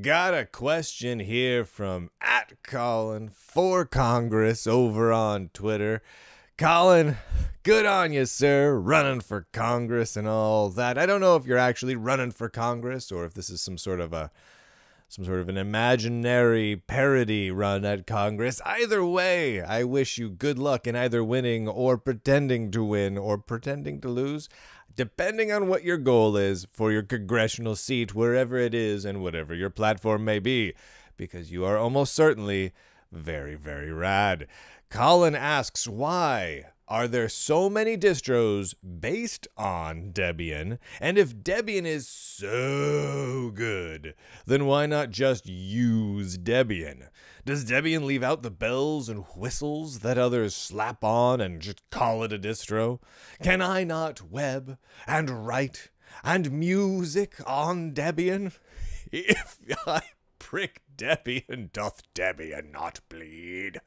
Got a question here from at Colin for Congress over on Twitter. Colin, good on you, sir, running for Congress and all that. I don't know if you're actually running for Congress or if this is some sort of a some sort of an imaginary parody run at Congress. Either way, I wish you good luck in either winning or pretending to win or pretending to lose, depending on what your goal is for your congressional seat, wherever it is and whatever your platform may be, because you are almost certainly very, very rad. Colin asks why are there so many distros based on Debian? And if Debian is so good, then why not just use Debian? Does Debian leave out the bells and whistles that others slap on and just call it a distro? Can I not web and write and music on Debian? If I prick Debian, doth Debian not bleed?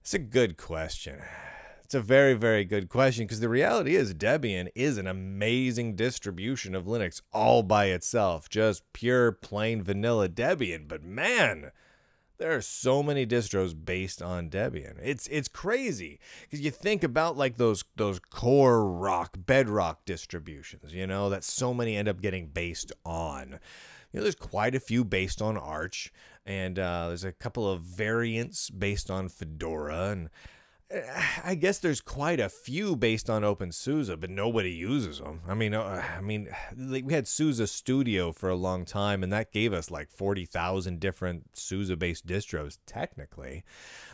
It's a good question. It's a very, very good question because the reality is Debian is an amazing distribution of Linux all by itself, just pure plain vanilla Debian. But man, there are so many distros based on Debian. It's it's crazy because you think about like those those core rock bedrock distributions, you know, that so many end up getting based on. You know, there's quite a few based on Arch, and uh, there's a couple of variants based on Fedora, and I guess there's quite a few based on OpenSUSE, but nobody uses them. I mean, uh, I mean, like we had SUSE Studio for a long time, and that gave us like forty thousand different SUSE-based distros, technically,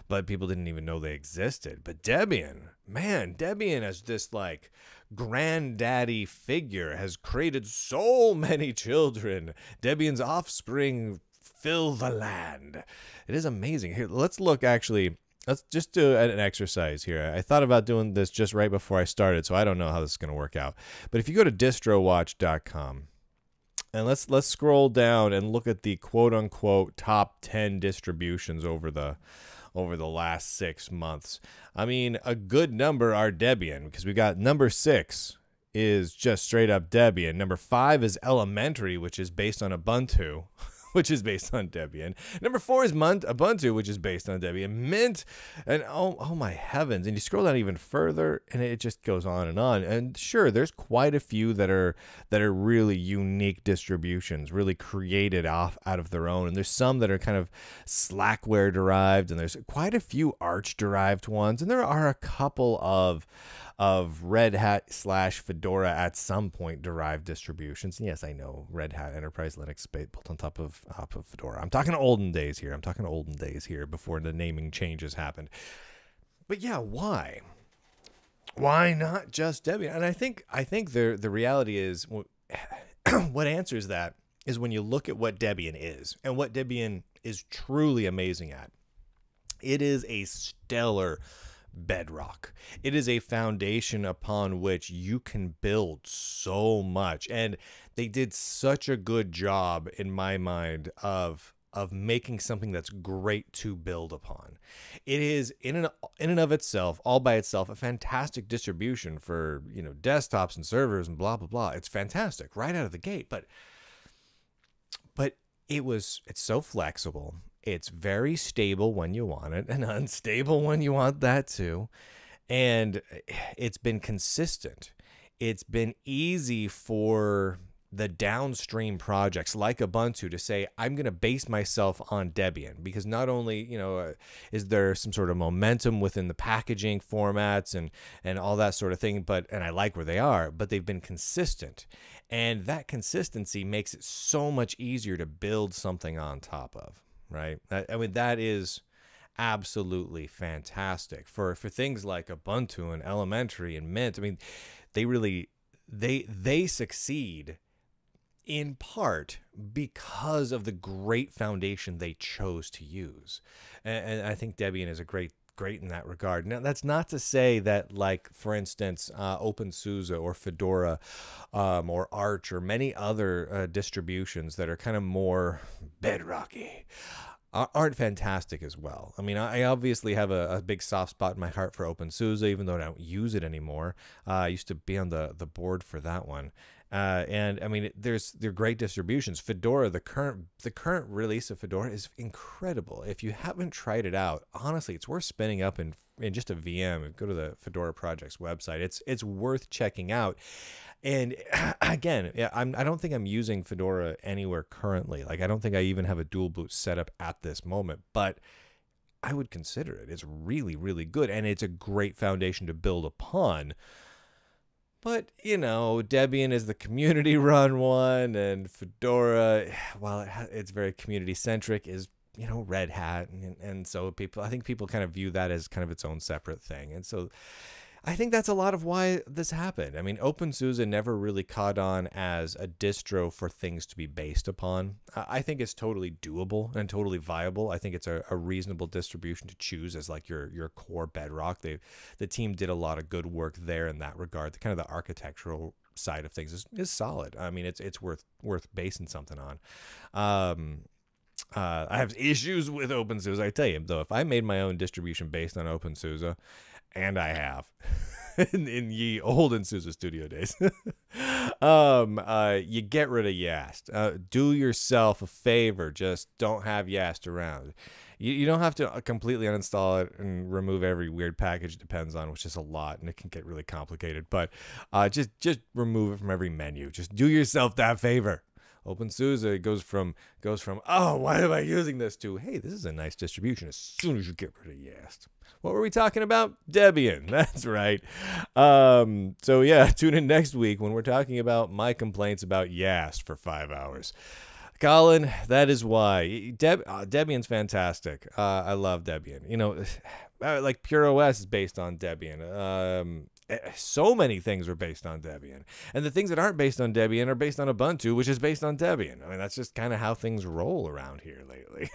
but people didn't even know they existed. But Debian, man, Debian as this like granddaddy figure has created so many children. Debian's offspring fill the land. It is amazing. Here, let's look actually let's just do an exercise here. I thought about doing this just right before I started, so I don't know how this is going to work out. But if you go to distrowatch.com and let's let's scroll down and look at the quote unquote top 10 distributions over the over the last 6 months. I mean, a good number are Debian because we got number 6 is just straight up Debian. Number 5 is Elementary, which is based on Ubuntu. which is based on Debian. Number four is Ubuntu, which is based on Debian. Mint, and oh, oh my heavens! And you scroll down even further, and it just goes on and on. And sure, there's quite a few that are that are really unique distributions, really created off out of their own. And there's some that are kind of Slackware derived, and there's quite a few Arch derived ones, and there are a couple of of Red Hat slash Fedora at some point derived distributions. And yes, I know Red Hat Enterprise Linux built on top of, top of Fedora. I'm talking olden days here. I'm talking olden days here before the naming changes happened. But yeah, why? Why not just Debian? And I think I think the the reality is what answers that is when you look at what Debian is and what Debian is truly amazing at. It is a stellar bedrock. It is a foundation upon which you can build so much. And they did such a good job, in my mind, of of making something that's great to build upon. It is in and in and of itself, all by itself, a fantastic distribution for you know desktops and servers and blah blah blah. It's fantastic right out of the gate, but but it was it's so flexible it's very stable when you want it and unstable when you want that too. And it's been consistent. It's been easy for the downstream projects like Ubuntu to say, I'm going to base myself on Debian because not only, you know, uh, is there some sort of momentum within the packaging formats and, and all that sort of thing, but, and I like where they are, but they've been consistent. And that consistency makes it so much easier to build something on top of right? I, I mean, that is absolutely fantastic for for things like Ubuntu and Elementary and Mint. I mean, they really they they succeed in part because of the great foundation they chose to use. And, and I think Debian is a great great in that regard. Now, that's not to say that, like, for instance, uh, OpenSUSE or Fedora um, or Arch or many other uh, distributions that are kind of more bedrocky aren't fantastic as well. I mean, I obviously have a, a, big soft spot in my heart for OpenSUSE, even though I don't use it anymore. Uh, I used to be on the, the board for that one. Uh, and I mean, there's they're great distributions. Fedora, the current the current release of Fedora is incredible. If you haven't tried it out, honestly, it's worth spinning up in in just a VM. Go to the Fedora Project's website. It's it's worth checking out. And again, yeah, I'm, I don't think I'm using Fedora anywhere currently. Like, I don't think I even have a dual boot setup at this moment, but I would consider it. It's really, really good. And it's a great foundation to build upon. But, you know, Debian is the community run one, and Fedora, while it ha- it's very community centric, is you know red hat and, and so people i think people kind of view that as kind of its own separate thing and so I think that's a lot of why this happened. I mean, OpenSUSE never really caught on as a distro for things to be based upon. I think it's totally doable and totally viable. I think it's a, a reasonable distribution to choose as like your your core bedrock. They the team did a lot of good work there in that regard. The kind of the architectural side of things is, is solid. I mean, it's it's worth worth basing something on. Um, uh, I have issues with OpenSUSE. I tell you though, if I made my own distribution based on OpenSUSE, and I have in, in ye olden SUSE Studio days. um, uh, you get rid of Yast. Uh, do yourself a favor. Just don't have Yast around. You, you don't have to uh, completely uninstall it and remove every weird package it depends on, which is a lot and it can get really complicated. But uh, just just remove it from every menu. Just do yourself that favor. OpenSUSE goes from goes from oh why am I using this to hey this is a nice distribution as soon as you get rid of Yast. What were we talking about? Debian. That's right. Um, so yeah, tune in next week when we're talking about my complaints about Yast for five hours. Colin, that is why Deb, uh, Debian's fantastic. Uh, I love Debian. You know, like Pure OS is based on Debian. Um, so many things are based on Debian. And the things that aren't based on Debian are based on Ubuntu, which is based on Debian. I mean, that's just kind of how things roll around here lately.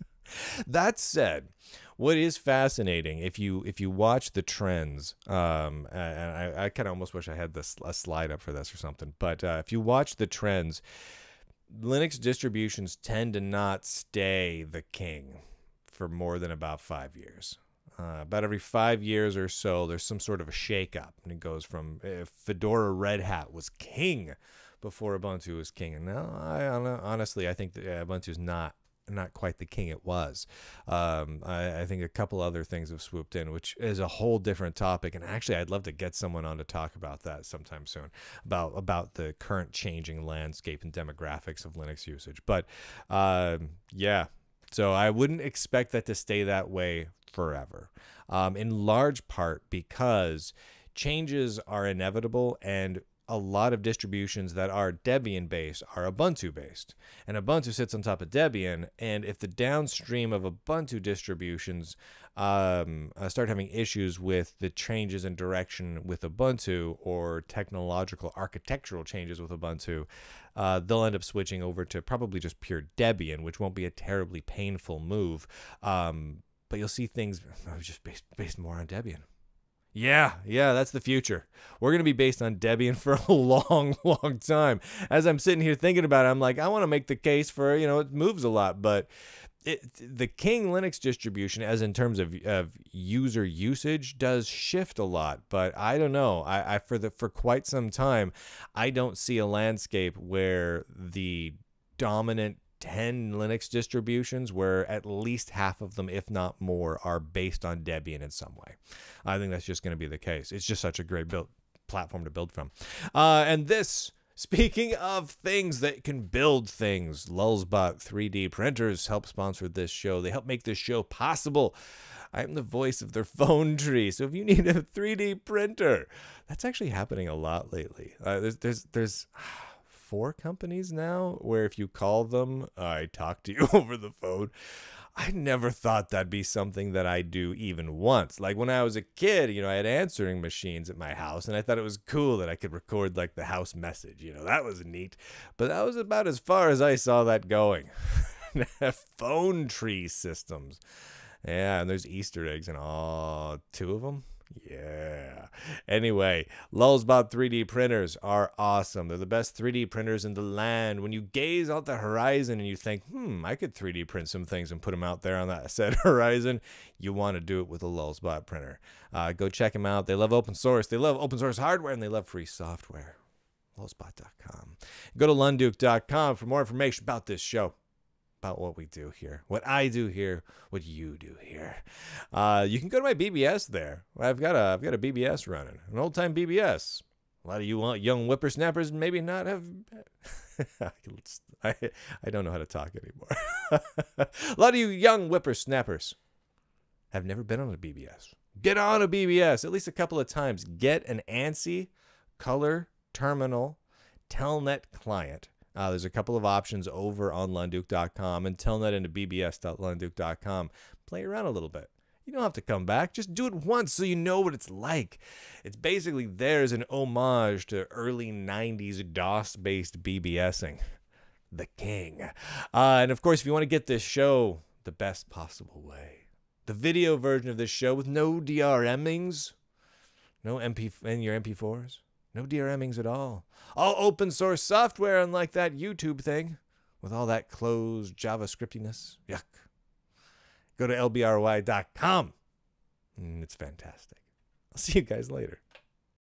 that said, what is fascinating if you if you watch the trends, um, and I, I kind of almost wish I had this a slide up for this or something, but uh, if you watch the trends, Linux distributions tend to not stay the king for more than about five years. Uh, about every five years or so, there's some sort of a shakeup, and it goes from uh, Fedora Red Hat was king before Ubuntu was king, and now I honestly I think that uh, Ubuntu is not not quite the king it was. Um, I, I, think a couple other things have swooped in, which is a whole different topic. And actually, I'd love to get someone on to talk about that sometime soon about about the current changing landscape and demographics of Linux usage. But uh, yeah, so I wouldn't expect that to stay that way forever, um, in large part because changes are inevitable and a lot of distributions that are Debian based are Ubuntu based. And Ubuntu sits on top of Debian. And if the downstream of Ubuntu distributions um, uh, start having issues with the changes in direction with Ubuntu or technological architectural changes with Ubuntu, uh, they'll end up switching over to probably just pure Debian, which won't be a terribly painful move. Um, but you'll see things just based, based more on Debian. Yeah, yeah, that's the future. We're going to be based on Debian for a long, long time. As I'm sitting here thinking about it, I'm like, I want to make the case for, you know, it moves a lot, but it, the King Linux distribution, as in terms of, of user usage, does shift a lot. But I don't know. I, I for the for quite some time, I don't see a landscape where the dominant 10 Linux distributions where at least half of them, if not more, are based on Debian in some way. I think that's just going to be the case. It's just such a great build platform to build from. Uh, and this, speaking of things that can build things, Lulzbot 3D printers help sponsor this show. They help make this show possible. I'm the voice of their phone tree. So if you need a 3D printer, that's actually happening a lot lately. Uh, there's, there's, there's, four companies now where if you call them, I talk to you over the phone. I never thought that'd be something that I do even once. Like when I was a kid, you know, I had answering machines at my house and I thought it was cool that I could record like the house message. You know, that was neat. But that was about as far as I saw that going. Phone tree systems. Yeah, and there's Easter eggs and all two of them. Yeah. Anyway, Lulzbot 3D printers are awesome. They're the best 3D printers in the land. When you gaze out the horizon and you think, hmm, I could 3D print some things and put them out there on that said horizon, you want to do it with a Lulzbot printer. Uh, go check them out. They love open source. They love open source hardware and they love free software. Lulzbot.com. Go to lunduke.com for more information about this show, about what we do here, what I do here, what you do here. Uh, you can go to my BBS there. I've got a I've got a BBS running, an old time BBS. A lot of you young whippersnappers maybe not have. I, I don't know how to talk anymore. a lot of you young whippersnappers have never been on a BBS. Get on a BBS at least a couple of times. Get an ANSI color terminal telnet client. Uh, there's a couple of options over on lunduke.com and telnet into bbs.lunduke.com. Play around a little bit. You don't have to come back. Just do it once so you know what it's like. It's basically there's an homage to early 90s DOS based BBSing. The king. Uh, and of course, if you want to get this show the best possible way, the video version of this show with no DRMings, no MP in your MP4s, no DRMings at all. All open source software, unlike that YouTube thing with all that closed JavaScriptiness. Yuck. Go to lbry.com. Mm, it's fantastic. I'll see you guys later.